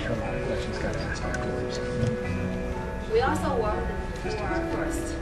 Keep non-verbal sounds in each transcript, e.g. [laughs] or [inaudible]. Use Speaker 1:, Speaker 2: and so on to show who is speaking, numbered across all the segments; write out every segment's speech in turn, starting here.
Speaker 1: sure a lot of questions got asked afterwards. We also work for first.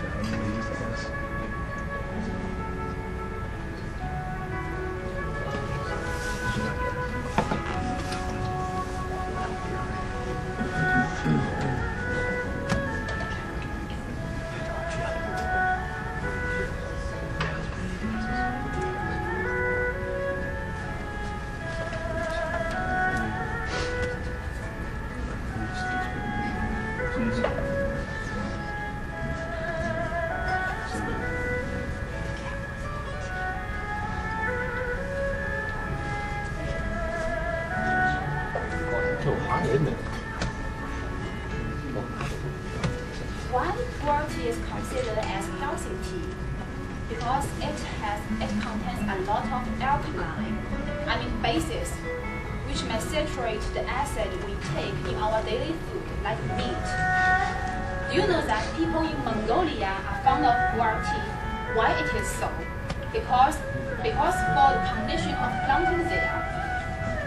Speaker 1: Thank you. Why pu'er tea is considered as healthy tea? Because it has it contains a lot of alkaline, I mean bases, which may saturate the acid we take in our daily food, like meat. Do you know that people in Mongolia are fond of pu'er tea? Why it is so? Because because for the condition of planting there,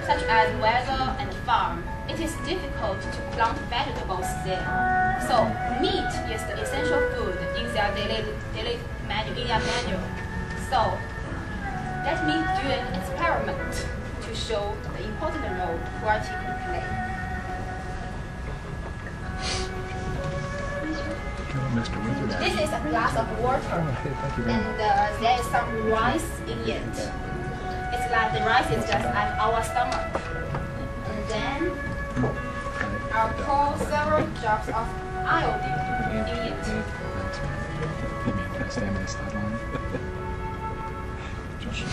Speaker 1: such as weather and farm, it is difficult to plant vegetables there. So meat is the essential food in their daily daily menu in their menu. So let me do an experiment to show the important role tea can play. This is a glass of water,
Speaker 2: Okay, thank you very
Speaker 1: and uh, there is some rice in it. It's like the rice is just like our stomach. And then I'll pour several drops of iodine in it.
Speaker 2: Hey man, can I stand on the sideline? Josh,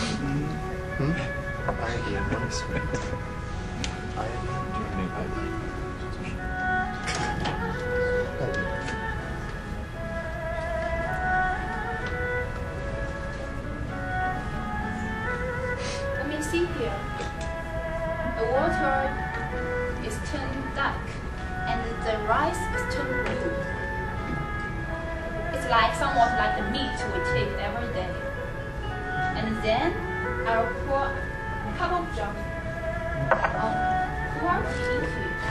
Speaker 3: Iodine, what is sweet?
Speaker 1: Rice is turned blue. It's like somewhat like the meat we take every day. And then I'll pour a couple of drops of pu'er into it.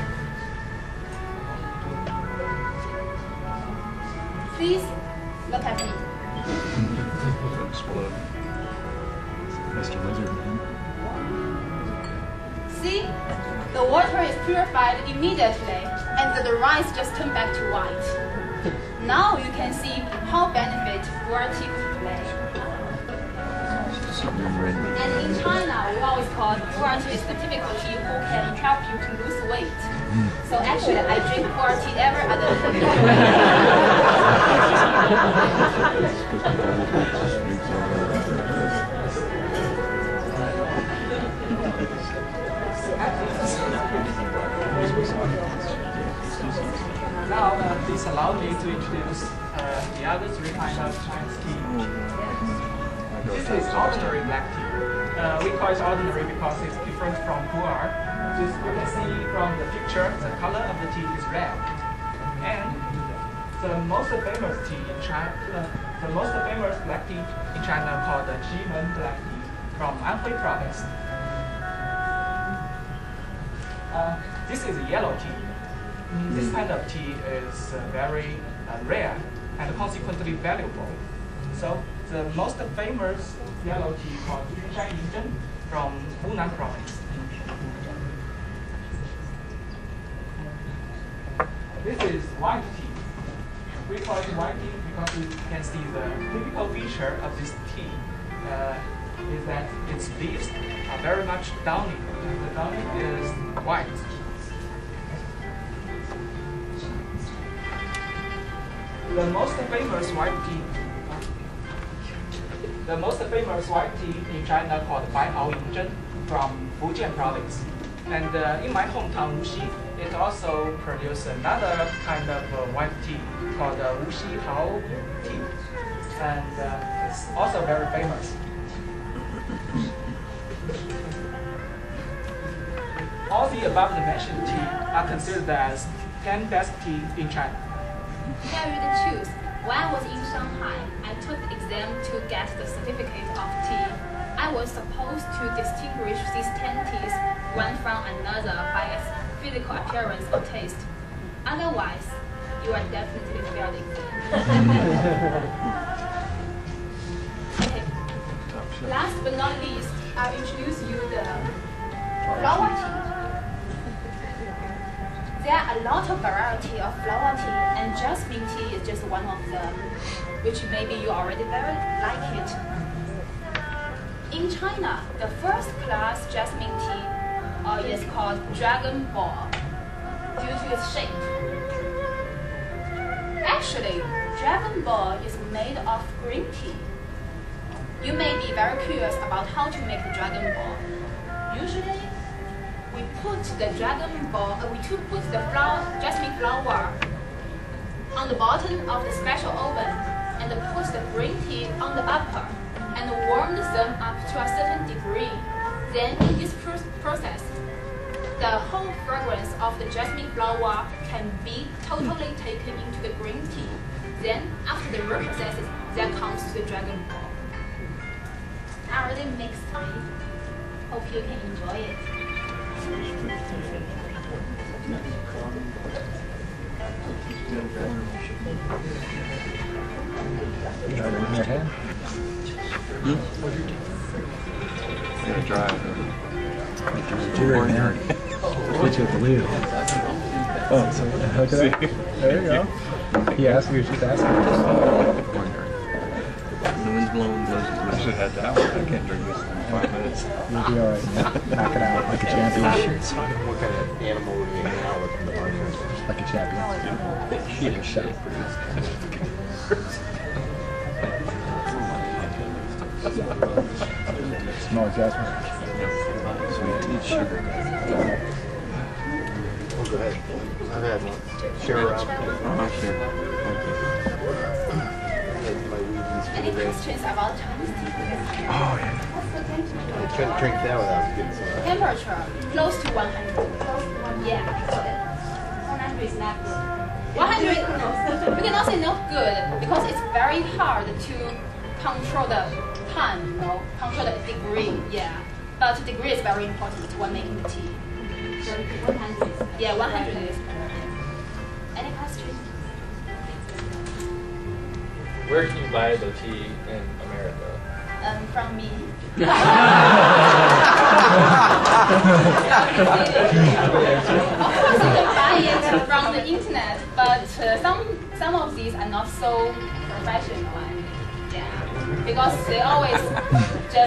Speaker 1: Please look at me.
Speaker 2: Mr. Wizard, man.
Speaker 1: See, the water is purified immediately, and the rice just turned back to white. Now you can see how benefit pu'er tea could play. And in China, we always call pu'er tea is the typical tea who can help you to lose weight. So actually, I drink pu'er tea every other day. [laughs] [laughs]
Speaker 3: Now, uh, please allow me to introduce uh, the other three kinds of Chinese tea. This is ordinary black tea. Uh, we call it ordinary because it's different from pu'er. As you can see from the picture, the color of the tea is red. And the most famous tea in China, uh, the most famous black tea in China called the Jimen black tea from Anhui province. Uh, this is yellow tea. Mm, This kind of tea is uh, very uh, rare and consequently valuable. So the most famous yellow tea called Junshan Yinzhen from Hunan province. This is white tea. We call it white tea because you can see the typical feature of this tea uh, is that its leaves are very much downy. and The downy is white. The most famous white tea, the most famous white tea in China called Bai Baihao Yinzhen from Fujian province. And uh, in my hometown Wuxi, it also produces another kind of uh, white tea called uh, Wuxi Hao tea. And uh, it's also very famous. All the above mentioned tea are considered as 10 best tea in China.
Speaker 1: Tell you the truth, when I was in Shanghai, I took the exam to get the certificate of tea. I was supposed to distinguish these 10 teas one from another by its physical appearance or taste. Otherwise, you are definitely exam. [laughs] okay. Last but not least, I'll introduce you the flower tea. There are a lot of variety of flower tea, and jasmine tea is just one of them, which maybe you already very like it. In China, the first class jasmine tea uh, is called Dragon Ball due to its shape. Actually, Dragon Ball is made of green tea. You may be very curious about how to make the Dragon Ball. Usually, put the dragon ball, uh, we to put the flower, jasmine flower on the bottom of the special oven and put the green tea on the upper and warm them up to a certain degree. Then in this pro process, the whole fragrance of the jasmine flower can be totally taken into the green tea. Then after the root processes, that comes to the dragon ball. I already mixed it. Hope you can enjoy it.
Speaker 2: Oh, so look at that. There you go. He asked me, she's asking.
Speaker 4: The wind's blowing. I should have had that one. I can't drink this in five minutes.
Speaker 2: You'll be all right, man. Knock it out like a champion.
Speaker 5: What kind of animal would you hang out with in the barn?
Speaker 2: Like a champion. Like a shot. Small jasmine.
Speaker 4: Sweet tea, sugar.
Speaker 5: Oh, go ahead. I've had one. Share around.
Speaker 4: Oh, sure. Thank you.
Speaker 5: My weeds
Speaker 1: Any
Speaker 5: for the day.
Speaker 1: questions about Chinese tea?
Speaker 2: Oh, yeah.
Speaker 5: I couldn't drink that without getting some.
Speaker 1: Temperature close to 100. Yeah. 100 is not good. 100, we cannot say not good because it's very hard to control the time, you know, control the degree. Yeah. But degree is very important when making the tea. Yeah, 100 is. Any questions?
Speaker 6: Where can you buy the tea in America?
Speaker 1: Um, from me. of course, you can buy it from the internet, but uh, some some of these are not so professional. Yeah, because they always just